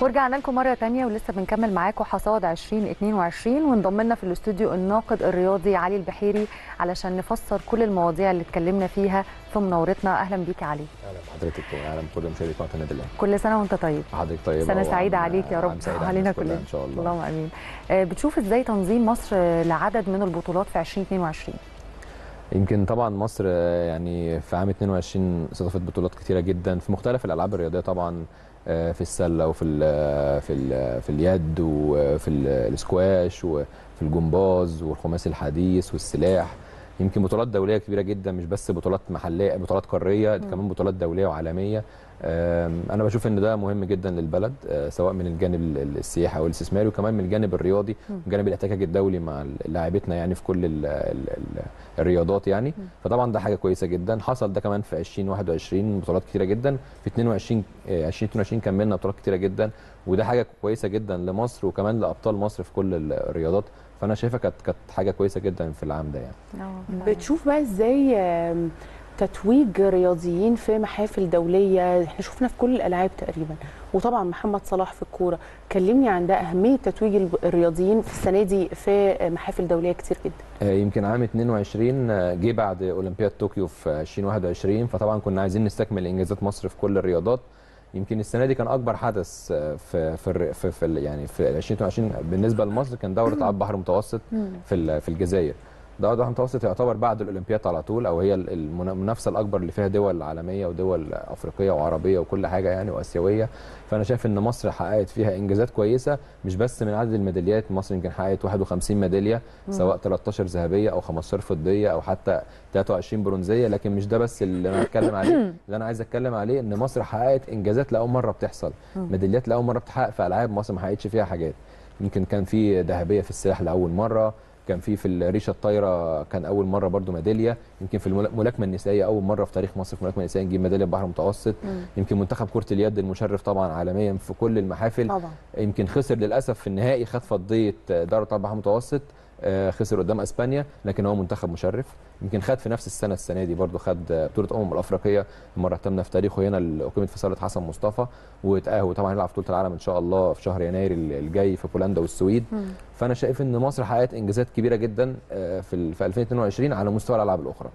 ورجعنا لكم مرة تانية ولسه بنكمل معاكم حصاد 2022 وانضم لنا في الاستوديو الناقد الرياضي علي البحيري علشان نفسر كل المواضيع اللي اتكلمنا فيها في مناورتنا أهلا بيك يا علي. أهلا بحضرتك واهلا بكل مشاهدي قناة النادي الأهلي. كل سنة وأنت طيب. حضرتك طيبة سنة سعيدة وعام- عليك يا رب. علينا كلنا. إن شاء الله. اللهم آمين. آه، بتشوف إزاي تنظيم مصر لعدد من البطولات في 2022 يمكن طبعا مصر آه، يعني في عام 22 استضافت بطولات كتيرة جدا في مختلف الألعاب الرياضية طبعا. في السلة وفي ال في ال في اليد وفي ال- الاسكواش وفي الجمباز والخماسي الحديث والسلاح. يمكن بطولات دولية كبيرة جدا مش بس بطولات محلية بطولات قارية دي كمان بطولات دولية وعالمية. أنا بشوف إن ده مهم جدا للبلد آه، سواء من الجانب ال- السياحي أو الاستثماري وكمان من الجانب الرياضي وجانب الاحتكاك الدولي مع لاعبتنا يعني في كل ال ال ال الرياضات يعني. فطبعا ده حاجة كويسة جدا. حصل ده كمان في 2021 بطولات كتيرة جدا. في 22 آه، 2022 كملنا بطولات كتيرة جدا. وده حاجة كويسة جدا لمصر وكمان لأبطال مصر في كل ال- الرياضات. فأنا شايفها كانت كانت حاجة كويسة جدا في العام ده يعني. بتشوف بقى إزاي تتويج رياضيين في محافل دولية؟ إحنا شفنا في كل الألعاب تقريبا. وطبعا محمد صلاح في الكورة. كلمني عن ده أهمية تتويج الرياضيين في السنة دي في محافل دولية كتير جدا. آه، يمكن عام 22 آه، جه بعد أولمبياد طوكيو في 2021 فطبعا كنا عايزين نستكمل إنجازات مصر في كل الرياضات. يمكن السنة دي كان أكبر حدث آه، في في في, في يعني في 2022 بالنسبة لمصر كان دوره العاب بحر المتوسط في في الجزائر. دوره البحر المتوسط يعتبر بعد الأولمبياد على طول أو هي ال- المنا- المنافسة الأكبر اللي فيها دول عالمية ودول أفريقية وعربية وكل حاجة يعني وآسيوية. فأنا شايف إن مصر حققت فيها إنجازات كويسة مش بس من عدد الميداليات مصر يمكن حققت 51 ميدالية سواء 13 ذهبية أو 15 فضية أو حتى 23 برونزية. لكن مش ده بس اللي أنا هتكلم عليه. اللي أنا عايز أتكلم عليه إن مصر حققت إنجازات لأول مرة بتحصل. ميداليات لأول مرة بتحقق في ألعاب مصر ما حققتش فيها حاجات. يمكن كان في ذهبية في السلاح لأول مرة كان في في الريشه الطايرة كان أول مرة برضو ميدالية. يمكن في الملاكمه النسائية أول مرة في تاريخ مصر في الملاكمه النسائية نجيب ميدالية بحر المتوسط. يمكن منتخب كرة اليد المشرف طبعا عالميا في كل المحافل. طبعا. يمكن خسر للأسف في النهائي خد فضية دوري البحر المتوسط. خسر قدام اسبانيا لكن هو منتخب مشرف. يمكن خد في نفس السنة السنة دي برضو خد آه، بطولة أمم الأفريقية المره الثامنه في تاريخه هنا اللي اقيمت في صاله حسن مصطفى. وتاهل طبعا هيلعب بطولة العالم إن شاء الله في شهر يناير الجاي في بولندا والسويد. فأنا شايف إن مصر حققت إنجازات كبيرة جدا آه، في ال- في 2022 على مستوى الألعاب الأخرى.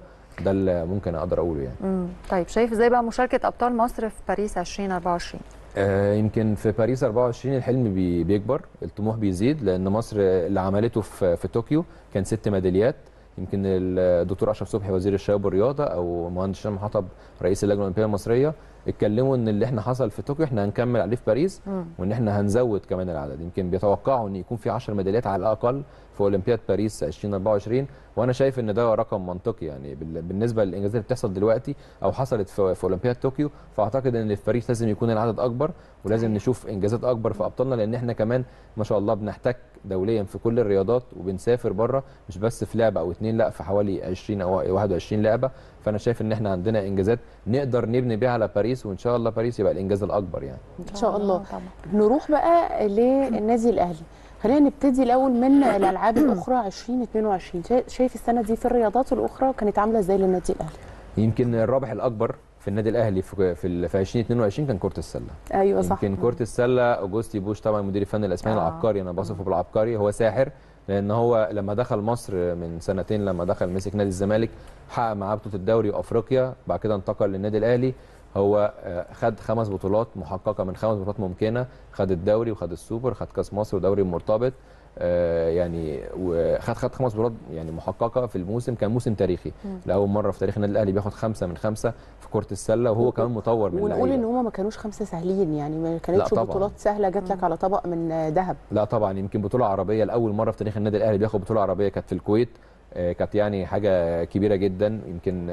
ده اللي ممكن أقدر أقوله يعني. مم. طيب شايف إزاي بقى مشاركة أبطال مصر في باريس 2024 آه، يمكن في باريس 24 الحلم بي- بيكبر الطموح بيزيد لأن مصر اللي عملته في في طوكيو كان ست ميداليات. يمكن الدكتور أشرف صبحي وزير الشباب والرياضة أو مهندس هشام حطب رئيس اللجنة الأولمبية المصرية اتكلموا إن اللي إحنا حصل في طوكيو إحنا هنكمل عليه في باريس وإن إحنا هنزود كمان العدد. يمكن بيتوقعوا إن يكون في 10 ميداليات على الأقل في أولمبياد باريس 2024 وأنا شايف إن ده رقم منطقي يعني بال- بالنسبة للإنجازات اللي بتحصل دلوقتي أو حصلت في في أولمبياد طوكيو فأعتقد إن في باريس لازم يكون العدد أكبر ولازم نشوف إنجازات أكبر في أبطالنا لأن إحنا كمان ما شاء الله بنحتك دوليا في كل الرياضات وبنسافر بره مش بس في لعبة أو اتنين لأ في حوالي 20 أو 21 لعبة. فأنا شايف إن إحنا عندنا إنجازات نقدر نبني بيها على باريس وإن شاء الله باريس يبقى الإنجاز الأكبر يعني. إن شاء الله. طبعا. نروح بقى للنادي الأهلي. خلينا نبتدي الأول من الألعاب الأخرى 2022 شا- شايف السنة دي في الرياضات الأخرى كانت عاملة إزاي للنادي الأهلي؟ يمكن الرابح الأكبر في النادي الأهلي في في في 2022 كان كره السلة. أيوه صح. يمكن كره السلة أوجوستي بوش طبعا المدير الفني الأسباني آه. العبقري أنا بصفه بالعبقري هو ساحر لأن هو لما دخل مصر من سنتين لما دخل مسك نادي الزمالك حقق معاه بطوله الدوري وأفريقيا بعد كده انتقل للنادي الأهلي. هو آه، خد خمس بطولات محققة من خمس بطولات ممكنة. خد الدوري وخد السوبر خد كأس مصر ودوري المرتبط آه، يعني وخد خد خمس بطولات يعني محققة في الموسم كان موسم تاريخي. لأول مرة في تاريخ النادي الأهلي بياخد خمسة من خمسة في كرة السلة وهو كمان مطور من ونقول إن هم ما كانوش خمسة سهلين يعني ما كانتش. بطولات سهلة جات لك على طبق من ذهب. لا طبعا يمكن بطولة عربية. لأول مرة في تاريخ النادي الأهلي بياخد بطولة عربية كانت في الكويت. آه، كانت يعني حاجة كبيرة جدا. يمكن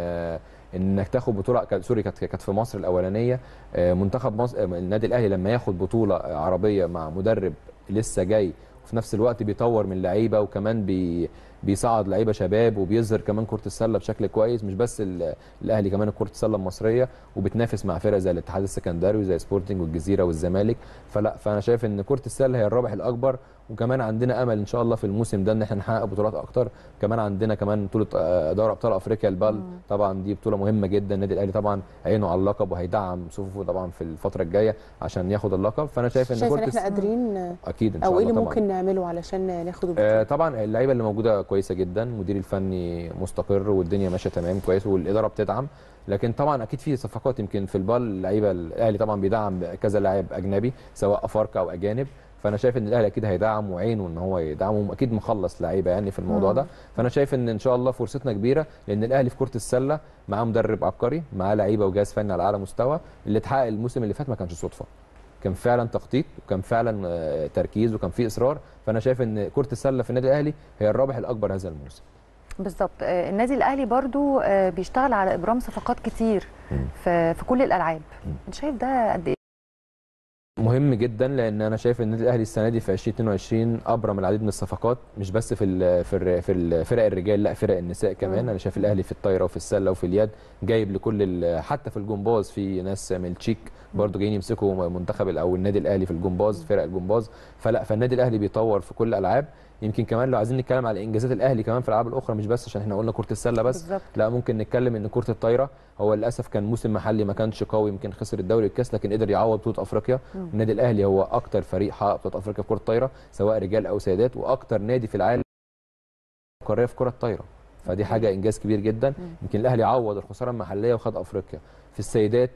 إنك تاخد بطولة sorry كانت كانت في مصر الأولانية. آه، منتخب مصر آه، النادي الأهلي لما ياخد بطولة عربية مع مدرب لسه جاي وفي نفس الوقت بيطور من لعيبة وكمان بي بيصعد لعيبة شباب وبيظهر كمان كرة السلة بشكل كويس مش بس ال- الأهلي كمان كرة السلة المصرية وبتنافس مع فرق زي الاتحاد السكندري وزي سبورتنج والجزيرة والزمالك. فلا فأنا شايف إن كرة السلة هي الرابح الأكبر وكمان عندنا امل ان شاء الله في الموسم ده ان إحنا نحقق بطولات أكتر. كمان عندنا كمان بطولة آه، دوري ابطال افريقيا البال طبعا دي بطولة مهمة جدا. النادي الأهلي طبعا عينه على اللقب وهيدعم صفوفه طبعا في الفترة الجاية عشان ياخد اللقب. فأنا شايف إن شايف إن إحنا قادرين أكيد إن شاء أو إيه الله اللي طبعا. ممكن نعمله علشان ناخد آه، طبعا اللعيبة اللي موجودة كويسة جدا. المدير الفني مستقر والدنيا ماشية تمام كويس والإدارة بتدعم. لكن طبعا أكيد في صفقات يمكن في البال اللعيبة الأهلي طبعا بيدعم كذا لاعب أجنبي سواء أفارقة أو أجانب. فأنا شايف إن الأهلي أكيد هيدعم وعينه إن هو يدعمهم أكيد مخلص لعيبة يعني في الموضوع ده. فأنا شايف إن إن شاء الله فرصتنا كبيرة لأن الأهلي في كرة السلة معاه مدرب عبقري معاه لعيبة وجهاز فني على أعلى مستوى اللي اتحقق الموسم اللي فات ما كانش صدفة. كان فعلا تخطيط وكان فعلا آه، تركيز وكان في إصرار. فأنا شايف إن كرة السلة في النادي الأهلي هي الرابح الأكبر هذا الموسم. بالظبط. آه، النادي الأهلي برضو آه، بيشتغل على إبرام صفقات كتير في في كل الألعاب. أنت شايف ده قد إيه؟ مهم جدا لأن أنا شايف إن النادي الأهلي السنة دي في 2022 أبرم العديد من الصفقات مش بس في ال في ال في فرق الرجال لأ فرق النساء كمان. أنا شايف الأهلي في الطايرة وفي السلة وفي اليد جايب لكل حتى في الجمباز في ناس من التشيك برضه جايين يمسكوا منتخب أو النادي الأهلي في الجمباز فرق الجمباز. فلأ فالنادي الأهلي بيطور في كل الالعاب يمكن كمان لو عايزين نتكلم على إنجازات الأهلي كمان في الألعاب الأخرى مش بس عشان إحنا قلنا كرة السلة بس بالظبط. لا ممكن نتكلم إن كرة الطايرة هو للأسف كان موسم محلي ما كانش قوي يمكن خسر الدوري والكاس لكن قدر يعوض بطولة أفريقيا. النادي الأهلي هو أكتر فريق حقق بطولة أفريقيا في كرة الطايرة سواء رجال أو سيدات وأكتر نادي في العالم قاريه في كرة الطايرة. فدي حاجة إنجاز كبير جدا. يمكن الأهلي عوض الخسارة المحلية وخد أفريقيا. في السيدات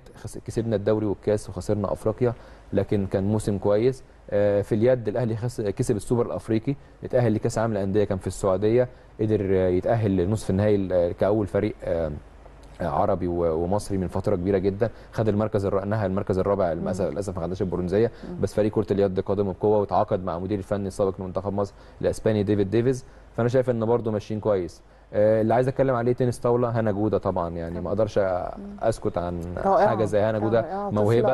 كسبنا الدوري والكاس وخسرنا أفريقيا لكن كان موسم كويس. آه، في اليد الأهلي كسب السوبر الأفريقي اتأهل لكأس العالم للأندية كان في السعودية قدر يتأهل لنصف النهائي ال- كأول فريق عربي ومصري من فترة كبيرة جدا. خد المركز الر... نهى المركز الرابع للأسف ما خدش البرونزية. بس فريق كرة اليد قادم بقوة وتعاقد مع مدير الفني السابق لمنتخب مصر الاسباني ديفيد ديفيز. فأنا شايف إن برده ماشيين كويس. اللي عايز أتكلم عليه تنس طاولة هنا جودة طبعا يعني ما أقدرش أسكت عن رائعة. حاجة زي هنا جودة موهبة.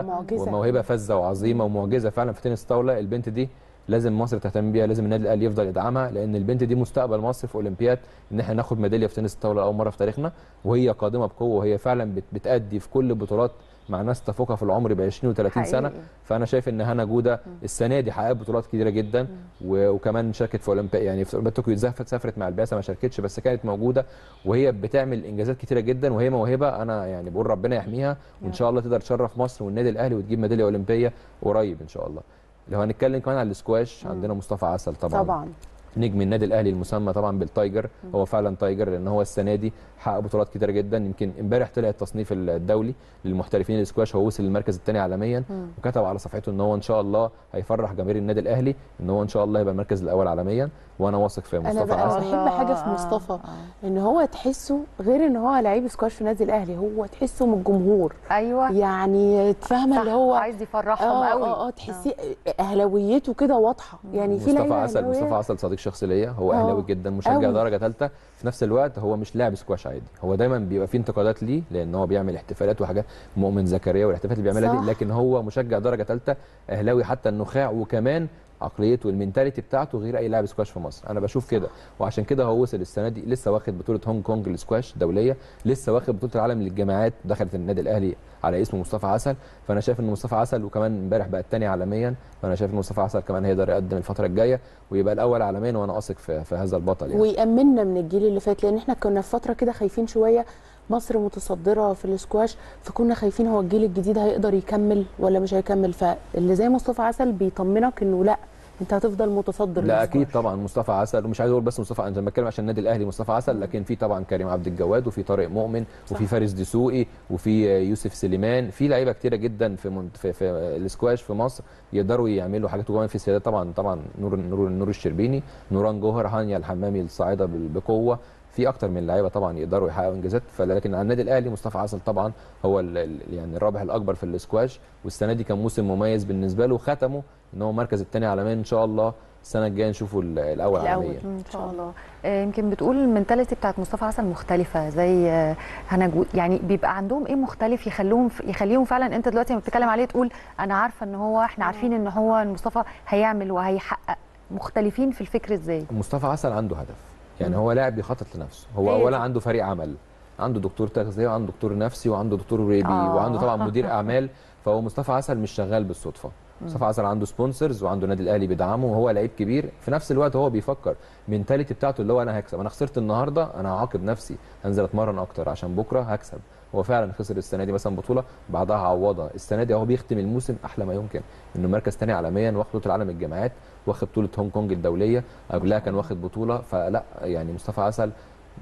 وموهبة فذة وعظيمة ومعجزة فعلا في تنس طاولة البنت دي لازم مصر تهتم بيها لازم النادي الأهلي يفضل يدعمها لأن البنت دي مستقبل مصر في أولمبياد إن إحنا ناخد ميدالية في تنس الطاوله اول مرة في تاريخنا وهي قادمة بقوة وهي فعلا بت- بتأدي في كل بطولات مع ناس تفوقها في العمر ب 20 و30 سنة. فأنا شايف إن هنا جودة السنة دي حققت بطولات كتيرة جدا وكمان شاركت في اولمبياد يعني في أولمبياد طوكيو زفت سافرت مع البعثه ما شاركتش بس كانت موجودة وهي بتعمل إنجازات كتيرة جدا وهي موهبة أنا يعني بقول ربنا يحميها وإن شاء الله تقدر تشرف مصر والنادي الأهلي وتجيب ميدالية أولمبية قريب إن شاء الله. لو هنتكلم كمان على السكواش عندنا مصطفى عسل طبعا. طبعا. نجم النادي الأهلي المسمى طبعا بال tiger. هو فعلا tiger لأن هو السنة دي حقق بطولات كتيره جدا. يمكن امبارح طلع التصنيف الدولي للمحترفين السكواش هو وصل للمركز الثاني عالميا. وكتب على صفحته إن هو إن شاء الله هيفرح جماهير النادي الأهلي إن هو إن شاء الله يبقى المركز الأول عالميا. وأنا واثق في أنا مصطفى بقى عسل بحب حاجة في مصطفى إن هو تحسه غير إن هو لعيب سكواش في النادي الأهلي هو تحسه من الجمهور. أيوه. يعني تفهمة اللي هو عايز يفرحهم آه قوي. آه آه تحسيه أهلاويته كده واضحة. يعني في مصطفى عسل مصطفى عسل صديق شخصي ليا هو آه، أهلاوي جدا مشجع. درجة ثالثه في نفس الوقت هو مش لاعب سكواش عادي. هو دايما بيبقى فيه انتقادات ليه لأن هو بيعمل احتفالات وحاجات مؤمن زكريا والاحتفالات اللي بيعملها. دي. لكن هو مشجع درجة ثالثه أهلاوي حتى النخاع وكمان عقليته ال mentality بتاعته غير أي لاعب سكواش في مصر. أنا بشوف كده. وعشان كده هو وصل السنة دي لسه واخد بطولة هونج كونج للسكواش دولية لسه واخد بطولة العالم للجامعات دخلت النادي الأهلي على اسم مصطفى عسل. فأنا شايف إن مصطفى عسل وكمان امبارح بقى الثاني عالميا. فأنا شايف إن مصطفى عسل كمان هيقدر يقدم الفترة الجاية ويبقى الأول عالميا وأنا واثق في, في هذا البطل يعني. ويأمننا من الجيل اللي فات لأن إحنا كنا في فترة كده خايفين شوية. مصر متصدرة في الاسكواش فكنا خايفين هو الجيل الجديد هيقدر يكمل ولا مش هيكمل. فاللي زي مصطفى عسل بيطمنك إنه لأ أنت هتفضل متصدر لا. أكيد طبعا مصطفى عسل ومش عايز أقول بس مصطفى أنا بتكلم عشان النادي الأهلي مصطفى عسل لكن في طبعا كريم عبد الجواد وفي طارق مؤمن وفي فارس دسوقي وفي يوسف سليمان في لعيبة كتيرة جدا في من- في, في السكواش في مصر يقدروا يعملوا حاجات. وكمان في السيدات طبعا طبعا نور نور نور الشربيني نوران جوهر هانيا الحمامي الصاعدة بقوة. في أكتر من لعيبة طبعا يقدروا يحققوا إنجازات فلكن على النادي الأهلي مصطفى عسل طبعا هو يعني الرابح الأكبر في السكواش والسنة دي كان موسم مميز بالنسبة له وختمه إن هو المركز الثاني عالميا إن شاء الله. السنة الجاية نشوفه ال- الأول. عالميا إن شاء الله. آه، يمكن بتقول المنتاليتي بتاعت مصطفى عسل مختلفة زي آه، هنا يعني بيبقى عندهم إيه مختلف يخلوهم يخليهم فعلا أنت دلوقتي لما بتتكلم عليه تقول أنا عارفة إن هو إحنا عارفين إن هو مصطفى هيعمل وهيحقق مختلفين في الفكر إزاي؟ مصطفى عسل عنده هدف. يعني هو لاعب بيخطط لنفسه. هو هي اولا. عنده فريق عمل عنده دكتور تغذية وعنده دكتور نفسي وعنده دكتور ريبي آه. وعنده طبعا مدير أعمال. فهو مصطفى عسل مش شغال بالصدفة. مصطفى عسل عنده sponsors وعنده النادي الأهلي بيدعمه وهو لعيب كبير. في نفس الوقت هو بيفكر mentality بتاعته اللي هو أنا هكسب. أنا خسرت النهارده أنا هعاقب نفسي. هنزل أتمرن أكتر عشان بكرة هكسب. هو فعلا خسر السنة دي مثلا بطولة بعدها عوضها. السنة دي هو بيختم الموسم أحلى ما يمكن. إنه مركز تاني عالميا واخد العالم الجامعات. واخد بطولة هونج كونج الدولية قبلها كان واخد بطولة فلا يعني مصطفى عسل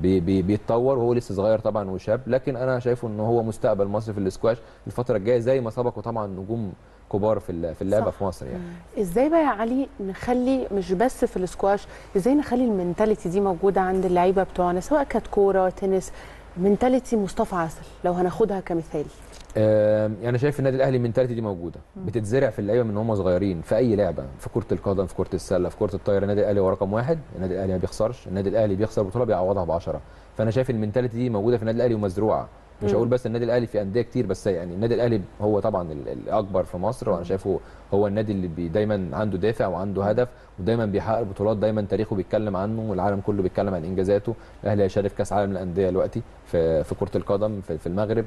بي بي بيتطور وهو لسه صغير طبعا وشاب لكن أنا شايفه ان هو مستقبل مصر في الاسكواش الفترة الجاية زي ما سبقوا طبعا نجوم كبار في في اللعبة. في مصر يعني. إزاي بقى يا علي نخلي مش بس في الاسكواش إزاي نخلي ال mentality دي موجودة عند اللعيبة بتوعنا سواء كانت كورة تنس mentality مصطفى عسل لو هناخدها كمثال. آم، يعني شايف النادي الأهلي ال mentality دي موجودة. بتتزرع في اللعيبة من هم صغيرين في أي لعبة في كرة القدم في كرة السلة في كرة الطايرة. النادي الأهلي هو رقم واحد النادي الأهلي ما بيخسرش. النادي الأهلي بيخسر بطولة بيعوضها ب 10 فأنا شايف ال mentality دي موجودة في النادي الأهلي ومزروعة. مش. هقول بس النادي الأهلي في أندية كتير بس يعني النادي الأهلي هو طبعا ال- الأكبر في مصر وأنا شايفه هو النادي اللي بي دايما عنده دافع وعنده هدف ودايما بيحقق بطولات دايما تاريخه بيتكلم عنه والعالم كله بيتكلم عن إنجازاته. الأهلي هيشارك كأس عالم للأندية دلوقتي في في كرة القدم في, في المغرب.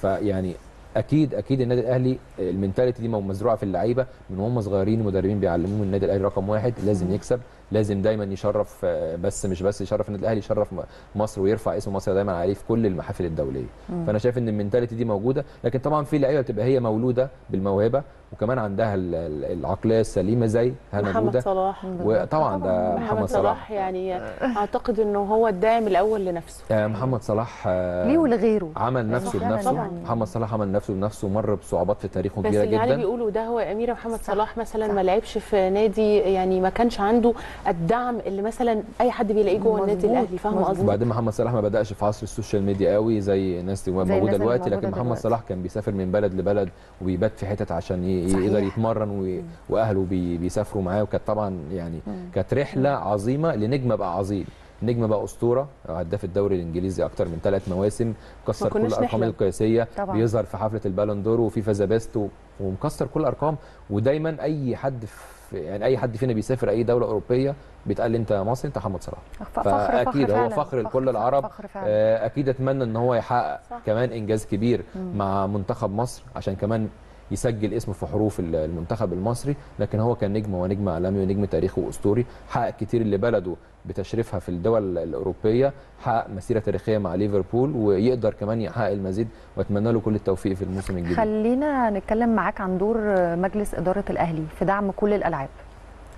فيعني أكيد أكيد النادي الأهلي المنتاليتي دي مزروعة في اللعيبة. من وهم صغيرين المدربين بيعلموهم النادي الأهلي رقم واحد لازم يكسب. لازم دايما يشرف آه، بس مش بس يشرف النادي الأهلي يشرف مصر ويرفع اسم مصر دايما عليه في كل المحافل الدولية. فأنا شايف إن المنتاليتي دي موجودة لكن طبعا في لعيبة بتبقى هي مولودة بالموهبة وكمان عندها ال- ال- العقلية السليمة زي هنا محمد جوده صلاح. وطبعا ده محمد محمد صلاح. يعني أعتقد إنه هو الداعم الأول لنفسه. آه، محمد صلاح آه، ليه ولغيره. عمل نفسه بنفسه. يعني. محمد صلاح عمل نفسه بنفسه مر بصعوبات في تاريخه بس كبيرة اللي علي جدا. بيقولوا ده هو يا اميره محمد صح، صلاح مثلا. ما لعبش في نادي يعني ما كانش عنده الدعم اللي مثلا أي حد بيلاقيه جوه النادي الأهلي فاهمه مظبوط. قصدي وبعدين محمد صلاح ما بدأش في عصر ال social media قوي زي الناس اللي زي موجودة دلوقتي لكن محمد. صلاح كان بيسافر من بلد لبلد وبيبات في حتت عشان. يقدر يتمرن وي- وأهله بي بيسافروا معاه وكانت طبعا يعني كانت رحلة عظيمة لنجم بقى عظيم نجم بقى أسطورة هداف الدوري الإنجليزي أكتر من ثلاث مواسم كسر كل الارقام. القياسية. بيظهر في حفلة ال Ballon d'Or وفي The Best و- ومكسر كل الارقام ودايما أي حد في يعني أي حد فينا بيسافر أي دولة أوروبية بيتقال لي أنت مصري أنت محمد صلاح فأكيد هو. فخر لكل العرب فخر آه، أكيد أتمنى إن هو يحقق صح. كمان إنجاز كبير مم. مع منتخب مصر عشان كمان يسجل اسمه في حروف ال- المنتخب المصري لكن هو كان نجم ونجم عالمي ونجم تاريخي وأسطوري حقق كتير لبلده بتشريفها في الدول الأوروبية حقق مسيرة تاريخية مع ليفربول ويقدر كمان يحقق المزيد وأتمنى له كل التوفيق في الموسم الجديد. خلينا نتكلم معاك عن دور مجلس إدارة الأهلي في دعم كل الألعاب.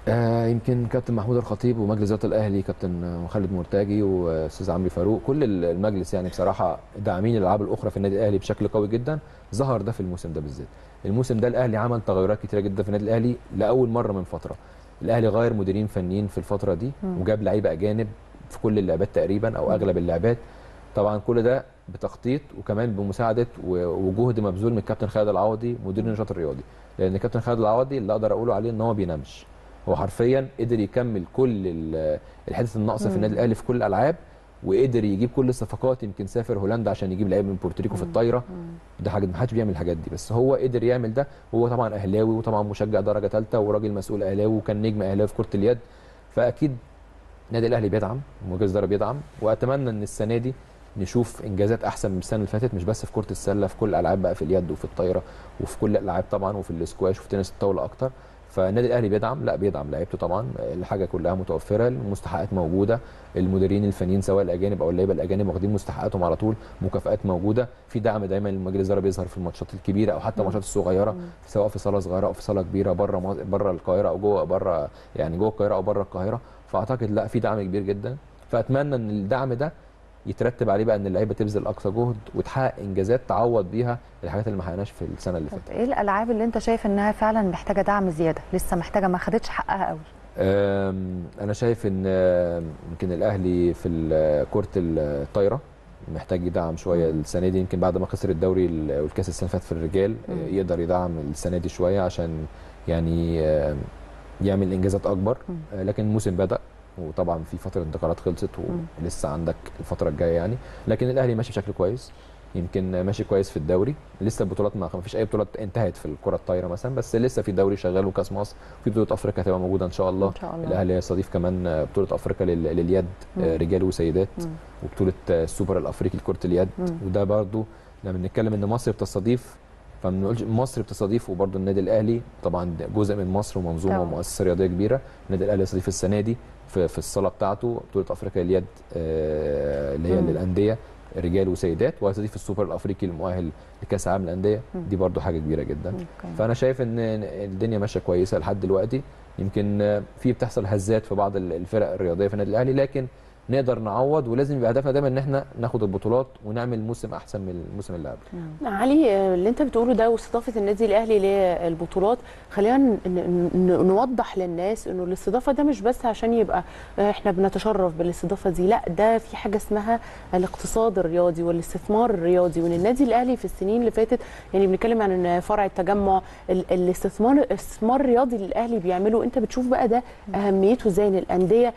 آه يمكن كابتن محمود الخطيب ومجلس اداره الاهلي كابتن خالد مرتجي واستاذ عمرو فاروق كل المجلس يعني بصراحه داعمين الالعاب الاخرى في النادي الاهلي بشكل قوي جدا. ظهر ده في الموسم ده بالذات. الموسم ده الاهلي عمل تغيرات كتيره جدا في النادي الاهلي لاول مره من فتره. الاهلي غير مديرين فنيين في الفترة دي. وجاب لعيبه اجانب في كل اللعبات تقريبا أو أغلب اللعبات. طبعا كل ده بتخطيط وكمان بمساعدة وجهد مبذول من الكابتن خالد العوضي مدير النشاط الرياضي. لأن الكابتن خالد العوضي اللي أقدر أقوله عليه إن هو بينامش. هو حرفيا قدر يكمل كل ال- الحته الناقصة في. النادي الأهلي في كل الألعاب وقدر يجيب كل الصفقات يمكن سافر هولندا عشان يجيب لعيبه من بورتوريكو في الطايرة. ده حاجة ما حدش بيعمل الحاجات دي بس هو قدر يعمل ده. وهو طبعا أهلاوي وطبعا مشجع درجة ثالثه وراجل مسؤول أهلاوي وكان نجم أهلاوي في كرة اليد. فأكيد النادي الأهلي بيدعم ومجلس الإدارة بيدعم. وأتمنى إن السنة دي نشوف إنجازات أحسن من السنة اللي فاتت مش بس في كرة السلة في كل الألعاب بقى في اليد وفي الطايرة وفي كل الألعاب طبعا وفي الاسكواش وفي تنس الطاولة أكتر. فالنادي الأهلي بيدعم؟ لا بيدعم لعيبته طبعا. الحاجة كلها متوفرة المستحقات موجودة المديرين الفنيين سواء الأجانب أو اللعيبة الأجانب واخدين مستحقاتهم على طول مكافآت موجودة. في دعم دايما للمجلس الإدارة بيظهر في الماتشات الكبيرة أو حتى الماتشات الصغيرة سواء في صالة صغيرة أو في صالة كبيرة بره بره القاهرة أو جوه بره يعني جوه القاهرة أو بره القاهرة. فأعتقد لا في دعم كبير جدا. فأتمنى إن الدعم ده يترتب عليه بقى إن اللعيبة تبذل أقصى جهد وتحقق إنجازات تعوض بيها الحاجات اللي ما حققناش في السنة اللي فاتت. إيه الألعاب اللي أنت شايف إنها فعلا محتاجة دعم زيادة؟ لسه محتاجة ما خدتش حقها قوي أنا شايف إن يمكن الأهلي في كرة الطايرة محتاج يدعم شوية السنة دي يمكن بعد ما خسر الدوري ال- والكأس السنة فاتت في الرجال يقدر يدعم السنة دي شوية عشان يعني يعمل إنجازات أكبر. لكن الموسم بدأ وطبعا في فترة انتقالات خلصت ولسه عندك الفترة الجاية يعني. لكن الأهلي ماشي بشكل كويس يمكن ماشي كويس في الدوري. لسه البطولات ما فيش أي بطولات انتهت في الكرة الطايرة مثلا بس لسه في دوري شغال وكأس مصر. في بطولة أفريقيا هتبقى موجودة إن شاء الله. إن شاء الله. الأهلي يستضيف كمان بطولة أفريقيا لل- لليد. آه، رجال وسيدات مم. وبطولة آه، السوبر الأفريقي لكرة اليد. مم. وده برضو لما بنتكلم إن مصر بتستضيف فما بنقولش مصر بتستضيف وبرده النادي الأهلي طبعا جزء من مصر ومنظومة. ومؤسسة رياضية كبيرة. النادي الأهلي يستضيف السنة دي. في, في الصالة بتاعته بطولة أفريقيا اليد آه، اللي هي. للأندية رجال وسيدات وهيستضيف السوبر الأفريقي المؤهل لكأس العالم للأندية. دي برده حاجة كبيرة جدا. فأنا شايف إن الدنيا ماشية كويسة لحد دلوقتي يمكن في بتحصل هزات في بعض الفرق الرياضية في النادي الأهلي لكن نقدر نعوض ولازم يبقى هدفنا دايما إن إحنا ناخد البطولات ونعمل موسم أحسن من الموسم اللي قبله. علي آه، اللي أنت بتقوله ده واستضافة النادي الأهلي للبطولات خلينا نوضح للناس إنه الاستضافة ده مش بس عشان يبقى إحنا بنتشرف بالاستضافة دي لأ ده في حاجة اسمها الاقتصاد الرياضي والاستثمار الرياضي. وإن النادي الأهلي في السنين اللي فاتت يعني بنتكلم عن فرع التجمع ال- الاستثمار الاستثمار الرياضي اللي الأهلي بيعمله أنت بتشوف بقى ده أهميته إزاي ان الانديه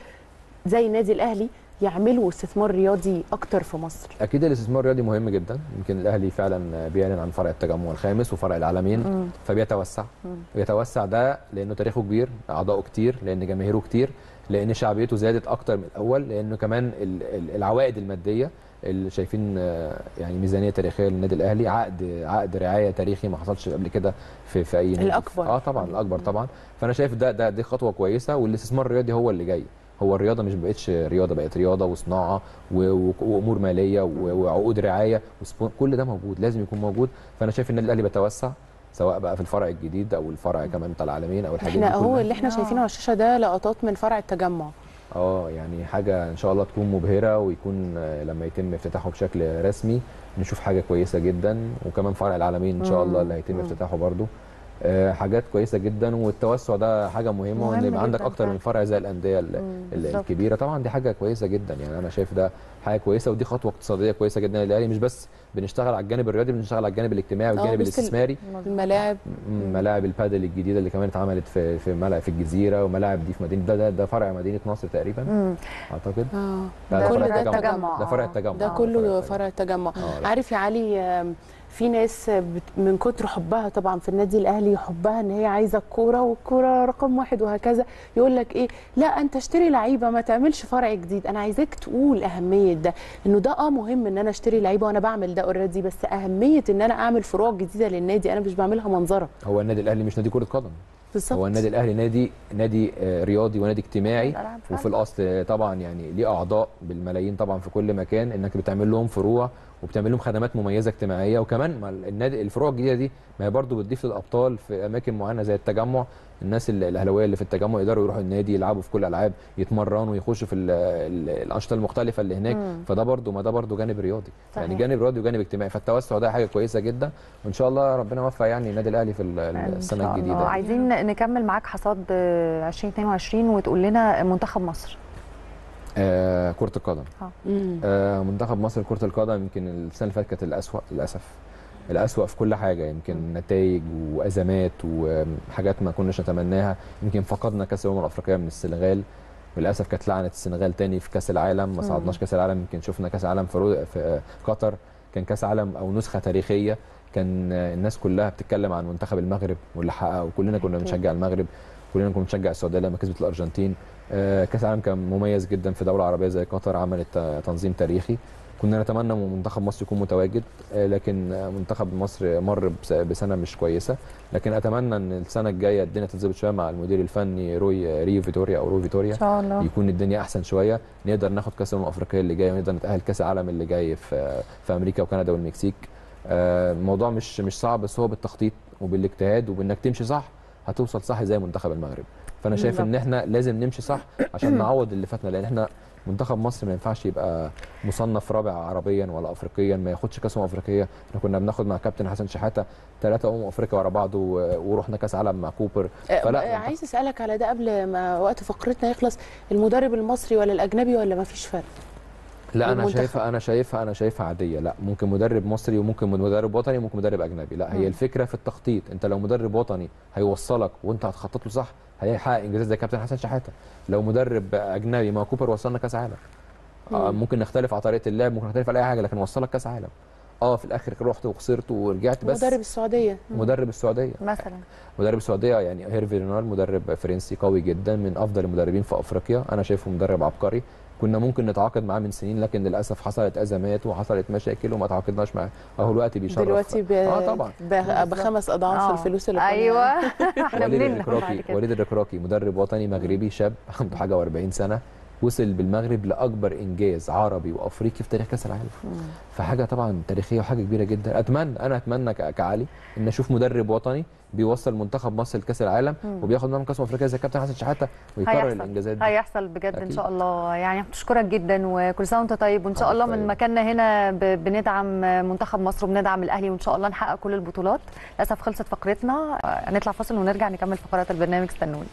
زي النادي الأهلي يعملوا استثمار رياضي أكتر في مصر. أكيد الاستثمار الرياضي مهم جدا. يمكن الأهلي فعلا بيعلن عن فرع التجمع الخامس وفرع العالمين مم. فبيتوسع. بيتوسع ده لأنه تاريخه كبير اعضائه كتير لأن جماهيره كتير لأن شعبيته زادت أكتر من الأول لأنه كمان ال- ال- العوائد المادية اللي شايفين آه، يعني ميزانية تاريخية للنادي الأهلي عقد عقد رعاية تاريخي ما حصلش قبل كده في في أي نادي. الأكبر. آه طبعا الأكبر طبعا. فأنا شايف ده ده دي خطوة كويسة والاستثمار الرياضي هو اللي جاي. هو الرياضة مش بقتش رياضة بقت رياضة وصناعة وأمور مالية وعقود رعاية كل ده موجود لازم يكون موجود. فأنا شايف النادي الأهلي بيتوسع سواء بقى في الفرع الجديد أو الفرع كمان بتاع العالمين أو الحاجات إحنا دي أهو كلها. اللي إحنا. شايفينه على الشاشة ده لقطات من فرع التجمع. آه يعني حاجة إن شاء الله تكون مبهرة ويكون آه، لما يتم افتتاحه بشكل رسمي نشوف حاجة كويسة جدا. وكمان فرع العالمين إن شاء الله اللي هيتم. افتتاحه برضو آه، حاجات كويسة جدا والتوسع ده حاجة مهمة وإن مهم يبقى عندك أكتر من. فرع زي الأندية. الكبيرة طبعا دي حاجة كويسة جدا يعني أنا شايف ده حاجة كويسة ودي خطوة اقتصادية كويسة جدا للاهلي مش بس بنشتغل على الجانب الرياضي بنشتغل على الجانب الاجتماعي والجانب بس ال- الاستثماري الملاعب ملاعب البادل الجديدة اللي كمان اتعملت في في ملاعب في الجزيرة وملاعب دي في مدينه ده ده, ده فرع مدينة نصر تقريبا مم. أعتقد آه ده كل فرع ده التجمع. ده فرع آه. التجمع ده آه، كله. فرع التجمع آه،. عارف يا علي في ناس بت- من كتر حبها طبعا في النادي الأهلي حبها إن هي عايزة الكورة والكورة رقم واحد وهكذا. يقول لك إيه؟ لا أنت اشتري لعيبة ما تعملش فرع جديد. أنا عايزاك تقول أهمية ده إنه ده آه مهم إن أنا اشتري لعيبة وأنا بعمل ده اوريدي بس أهمية إن أنا أعمل فروع جديدة للنادي أنا مش بعملها منظرة. هو النادي الأهلي مش نادي كرة قدم. بالظبط. هو النادي الأهلي نادي نادي آه، رياضي ونادي اجتماعي. وفي الأصل طبعا يعني ليه أعضاء بالملايين طبعا في كل مكان إنك بتعمل لهم فروع وبتعمل لهم خدمات مميزة اجتماعية. وكمان ما النادي الفروع الجديدة دي ما هي برضه بتضيف للأبطال في أماكن معينة زي التجمع. الناس ال- الأهلاوية اللي في التجمع يقدروا يروحوا النادي يلعبوا في كل الالعاب يتمرنوا ويخشوا في ال- ال- الأنشطة المختلفة اللي هناك. مم. فده برضه ما ده برضه جانب رياضي. صحيح. يعني جانب رياضي وجانب اجتماعي. فالتوسع ده حاجة كويسة جدا. وإن شاء الله ربنا يوفق يعني النادي الأهلي في السنة. الجديدة. عايزين نكمل معاك حصاد آه، 2022 وتقول لنا منتخب مصر. آه كرة القدم. مم. آه، منتخب مصر لكرة القدم يمكن السنة اللي فاتت كانت الأسوأ للأسف. الأسوأ في كل حاجة يمكن نتائج وأزمات وحاجات ما كناش نتمناها. يمكن فقدنا كأس الأمم الأفريقية من السنغال. وللأسف كانت لعنة السنغال تاني في كأس العالم. ما صعدناش كأس العالم. يمكن شفنا كأس العالم في, رو... في قطر. كان كأس عالم أو نسخة تاريخية. كان الناس كلها بتتكلم عن منتخب المغرب واللي حققه. وكلنا كنا. بنشجع المغرب. كلنا كنا بنشجع السعودية لما كسبت الأرجنتين. كأس العالم كان مميز جدا في دولة عربية زي قطر عملت آه، تنظيم تاريخي. كنا نتمنى منتخب مصر يكون متواجد آه، لكن آه، منتخب مصر مر بس- بسنة مش كويسة. لكن أتمنى إن السنة الجاية الدنيا تتظبط شوية مع المدير الفني روي ريو فيتوريا أو رو فيتوريا. إن شاء الله. يكون الدنيا أحسن شوية. نقدر ناخد كأس الأمم الأفريقية اللي جاية ونقدر نتأهل كأس العالم اللي جاي في في أمريكا وكندا والمكسيك. آه، الموضوع مش مش صعب بس هو بالتخطيط وبالاجتهاد وبإنك تمشي صح هتوصل صح زي منتخب المغرب. فأنا شايف إن إحنا لازم نمشي صح عشان نعوض اللي فاتنا لأن إحنا منتخب مصر ما ينفعش يبقى مصنف رابع عربيا ولا افريقيا ما ياخدش كأس أمم أفريقية. إحنا كنا بناخد مع كابتن حسن شحاتة ثلاثة أمم أفريقيا ورا بعض ورحنا كأس عالم مع كوبر. فلا آه، عايز أسألك على ده قبل ما وقت فقرتنا يخلص المدرب المصري ولا الأجنبي ولا ما فيش فرق؟ لا أنا. شايفها أنا شايفها أنا شايفها عادية. لا ممكن مدرب مصري وممكن مدرب وطني وممكن مدرب أجنبي. لا مم. هي الفكرة في التخطيط. أنت لو مدرب وطني هيوصلك وأنت هتخطط له صح هيحقق إنجازات زي كابتن حسن شحاتة. لو مدرب أجنبي ما كوبر وصلنا كأس عالم. آه مم. ممكن نختلف على طريقة اللعب ممكن نختلف على أي حاجة لكن وصلك كأس عالم. آه في الآخر رحت وخسرت ورجعت بس مدرب السعودية. مدرب السعودية. مثلا. مدرب السعودية يعني هيرفي رينال مدرب فرنسي قوي جدا من أفضل المدربين في أفريقيا. أنا شايفه مدرب عبقري. كنا ممكن نتعاقد معاه من سنين لكن للأسف حصلت أزمات وحصلت مشاكل وما تعاقدناش معاه. أهو الوقت بيشرف. دلوقتي ب... آه طبعا. ب... بخمس أضعاف آه. الفلوس اللي كنا- أيوه. إحنا وليد الركراكي وليد الركراكي مدرب وطني مغربي شاب عنده حاجة و40 سنة. وصل بالمغرب لأكبر إنجاز عربي وأفريقي في تاريخ كأس العالم. فحاجة طبعا تاريخية وحاجة كبيرة جدا. أتمنى أنا أتمنى كعلي إن أشوف مدرب وطني بيوصل منتخب مصر لكأس العالم وبياخد معاهم كأس أفريقيا زي كابتن حسن شحاتة ويكرر الإنجازات دي. هيحصل بجد إن أكيد. شاء الله. يعني بشكرك جدا وكل سنة وأنت طيب. وإن شاء الله طيب. من مكاننا هنا بندعم منتخب مصر وبندعم الأهلي وإن شاء الله نحقق كل البطولات. للأسف خلصت فقرتنا. هنطلع فاصل ونرجع نكمل فقرات البرنامج. استنوني.